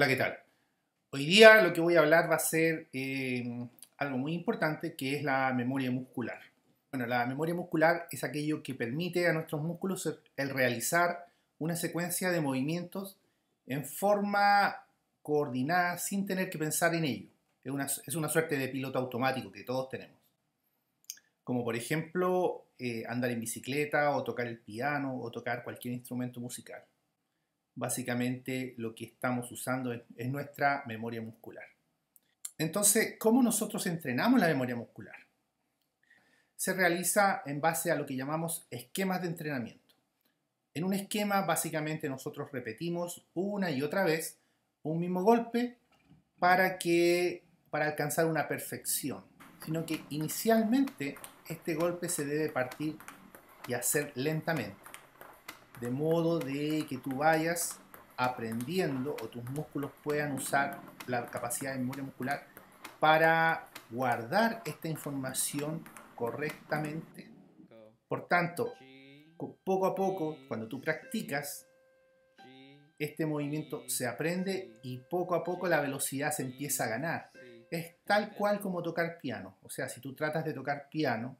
Hola, ¿qué tal? Hoy día lo que voy a hablar va a ser eh, algo muy importante que es la memoria muscular. Bueno, la memoria muscular es aquello que permite a nuestros músculos el realizar una secuencia de movimientos en forma coordinada sin tener que pensar en ello. Es una, es una suerte de piloto automático que todos tenemos. Como por ejemplo eh, andar en bicicleta o tocar el piano o tocar cualquier instrumento musical básicamente lo que estamos usando es, nuestra memoria muscular. Entonces, ¿cómo nosotros entrenamos la memoria muscular? Se realiza en base a lo que llamamos esquemas de entrenamiento. En un esquema, básicamente nosotros repetimos una y otra vez un mismo golpe para, que, para alcanzar una perfección, sino que inicialmente este golpe se debe partir y hacer lentamente de modo de que tú vayas aprendiendo o tus músculos puedan usar la capacidad de memoria muscular para guardar esta información correctamente. Por tanto, poco a poco, cuando tú practicas, este movimiento se aprende y poco a poco la velocidad se empieza a ganar. Es tal cual como tocar piano. O sea, si tú tratas de tocar piano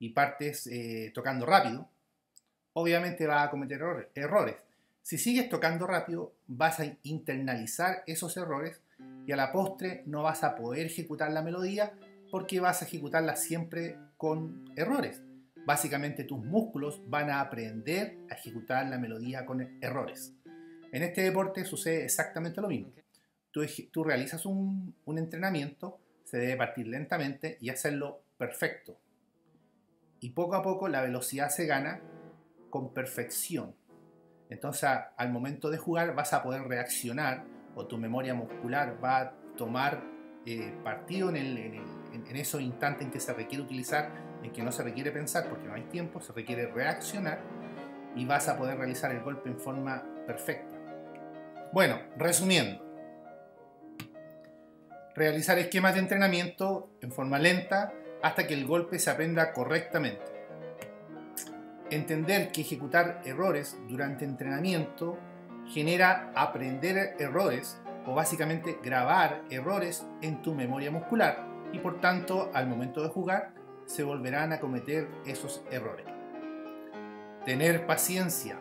y partes eh, tocando rápido, obviamente vas a cometer errores. Si sigues tocando rápido, vas a internalizar esos errores y a la postre no vas a poder ejecutar la melodía porque vas a ejecutarla siempre con errores. Básicamente tus músculos van a aprender a ejecutar la melodía con errores. En este deporte sucede exactamente lo mismo. Tú, realizas un entrenamiento, se debe partir lentamente y hacerlo perfecto. Y poco a poco la velocidad se gana con perfección. Entonces, al momento de jugar vas a poder reaccionar o tu memoria muscular va a tomar eh, partido en, el, en, esos instantes en que se requiere utilizar, en que no se requiere pensar porque no hay tiempo, se requiere reaccionar y vas a poder realizar el golpe en forma perfecta. Bueno, resumiendo, realizar esquemas de entrenamiento en forma lenta hasta que el golpe se aprenda correctamente entender que ejecutar errores durante entrenamiento genera aprender errores o básicamente grabar errores en tu memoria muscular y por tanto al momento de jugar se volverán a cometer esos errores. Tener paciencia.